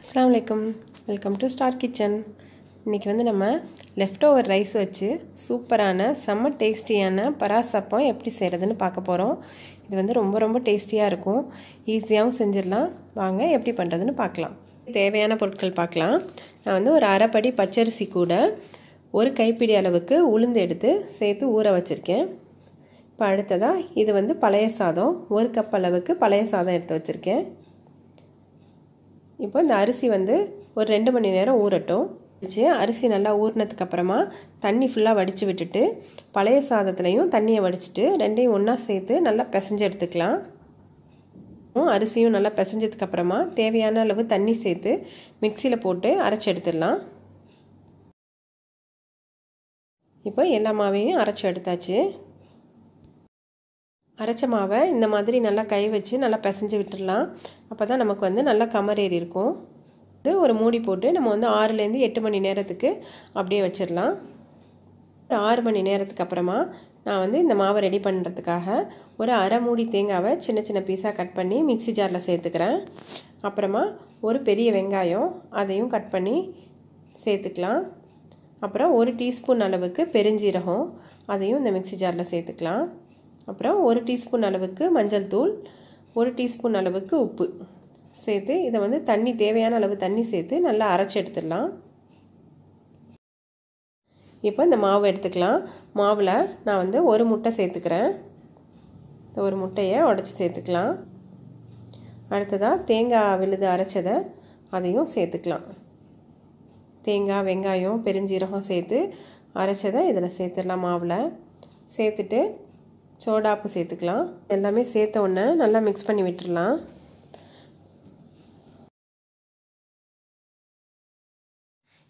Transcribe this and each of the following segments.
அஸ்ஸலாமு அலைக்கும் welcome to star kitchen. இன்றைக்கி வந்து நம்ம லெஃப்ட் ஓவர் ரைஸ் வச்சு சூப்பரான செம்ம டேஸ்டியான பராசப்பம் எப்படி செய்கிறதுன்னு பார்க்க போகிறோம் இது வந்து ரொம்ப ரொம்ப டேஸ்டியாக இருக்கும். ஈஸியாகவும் செஞ்சிடலாம். வாங்க எப்படி பண்ணுறதுன்னு பார்க்கலாம். தேவையான பொருட்கள் பார்க்கலாம். நான் வந்து ஒரு அரைப்படி பச்சரிசி கூட ஒரு கைப்பிடி அளவுக்கு உளுந்து எடுத்து சேர்த்து ஊற வச்சுருக்கேன். இப்போ அடுத்ததாக இது வந்து பழைய சாதம். ஒரு கப் அளவுக்கு பழைய சாதம் எடுத்து வச்சுருக்கேன். இப்போ இந்த அரிசி வந்து ஒரு ரெண்டு மணி நேரம் ஊறட்டும். வச்சு அரிசி நல்லா ஊறினதுக்கப்புறமா தண்ணி ஃபுல்லாக வடித்து விட்டுட்டு பழைய சாதத்துலேயும் தண்ணியை வடிச்சிட்டு ரெண்டையும் ஒன்றா சேர்த்து நல்லா பிசைஞ்சு எடுத்துக்கலாம். அரிசியும் நல்லா பிசைஞ்சதுக்கப்புறமா தேவையான அளவு தண்ணி சேர்த்து மிக்சியில் போட்டு அரைச்சி எடுத்துடலாம். இப்போ எல்லா மாவையும் அரைச்சி எடுத்தாச்சு. அரைச்ச மாவை இந்த மாதிரி நல்லா கை வச்சு நல்லா பிசைஞ்சு விட்டுடலாம். அப்போ தான் நமக்கு வந்து நல்லா கமரேறி இருக்கும். இது ஒரு மூடி போட்டு நம்ம வந்து ஆறுலேருந்து எட்டு மணி நேரத்துக்கு அப்படியே வச்சிடலாம். ஆறு மணி நேரத்துக்கு அப்புறமா நான் வந்து இந்த மாவை ரெடி பண்ணுறதுக்காக ஒரு அரை மூடி தேங்காவை சின்ன சின்ன பீஸாக கட் பண்ணி மிக்சி ஜாரில் சேர்த்துக்கிறேன். அப்புறமா ஒரு பெரிய வெங்காயம் அதையும் கட் பண்ணி சேர்த்துக்கலாம். அப்புறம் ஒரு டீஸ்பூன் அளவுக்கு பெருஞ்சீரகம் அதையும் இந்த மிக்சி ஜாரில் சேர்த்துக்கலாம். அப்புறம் ஒரு டீஸ்பூன் அளவுக்கு மஞ்சள் தூள் ஒரு டீஸ்பூன் அளவுக்கு உப்பு சேர்த்து இதை வந்து தண்ணி தேவையான அளவு தண்ணி சேர்த்து நல்லா அரைச்சி எடுத்துடலாம். இப்போ இந்த மாவு எடுத்துக்கலாம். மாவில் நான் வந்து ஒரு முட்டை சேர்த்துக்கிறேன். ஒரு முட்டையை உடச்சி சேர்த்துக்கலாம். அடுத்ததாக தேங்காய் விழுது அரைச்சதை அதையும் சேர்த்துக்கலாம். தேங்காய் வெங்காயம் பெருஞ்சீரகம் சேர்த்து அரைச்சதை இதில் சேர்த்துடலாம் மாவில். சேர்த்துட்டு சோடாப்பு சேர்த்துக்கலாம். எல்லாமே சேர்த்த உடனே நல்லா மிக்ஸ் பண்ணி விட்டுடலாம்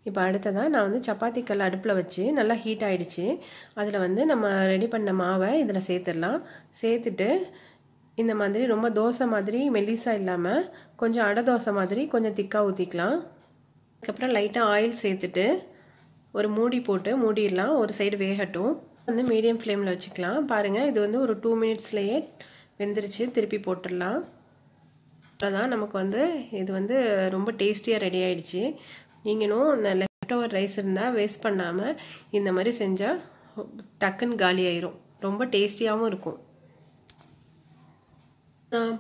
இப்போ அடுத்ததாக நான் வந்து சப்பாத்தி கல் அடுப்பில் வச்சு நல்லா ஹீட் ஆகிடுச்சு அதில் வந்து நம்ம ரெடி பண்ண மாவை இதில் சேர்த்துடலாம். சேர்த்துட்டு இந்த மாதிரி ரொம்ப தோசை மாதிரி மெல்லிஸாக இல்லாமல் கொஞ்சம் அடை தோசை மாதிரி கொஞ்சம் திக்காக ஊற்றிக்கலாம் அதுக்கப்புறம் லைட்டாக ஆயில் சேர்த்துட்டு ஒரு மூடி போட்டு மூடிடலாம். ஒரு சைடு வேகட்டும். வந்து மீடியம் ஃப்ளேமில் வச்சுக்கலாம். பாருங்கள் இது வந்து ஒரு டூ மினிட்ஸ்லேயே வெந்துருச்சு. திருப்பி போட்டுடலாம். அதுதான் நமக்கு வந்து இது வந்து ரொம்ப டேஸ்டியாக ரெடி ஆகிடுச்சு நீங்களும் இந்த லெஃப்ட் ஓவர் ரைஸ் இருந்தால் வேஸ்ட் பண்ணாமல் இந்த மாதிரி செஞ்சால் டக்குன்னு காலி ஆயிரும். ரொம்ப டேஸ்டியாகவும் இருக்கும்.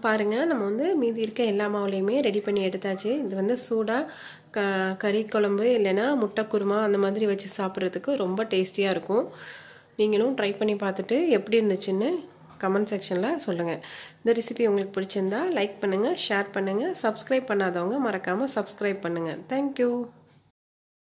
பாருங்கள் நம்ம வந்து மீதி இருக்க எல்லா மாவுலேயுமே ரெடி பண்ணி எடுத்தாச்சு. இது வந்து சூடாக க கறி குழம்பு இல்லைன்னா முட்டை குருமா அந்த மாதிரி வச்சு சாப்பிட்றதுக்கு ரொம்ப டேஸ்டியாக இருக்கும். நீங்களும் ட்ரை பண்ணி பார்த்துட்டு எப்படி இருந்துச்சுன்னு கமெண்ட் செக்ஷனில் சொல்லுங்கள் இந்த ரெசிபி உங்களுக்கு பிடிச்சிருந்தா லைக் பண்ணுங்கள் ஷேர் பண்ணுங்கள் சப்ஸ்கிரைப் பண்ணாதவங்க மறக்காமல் சப்ஸ்கிரைப் பண்ணுங்கள் தேங்க்யூ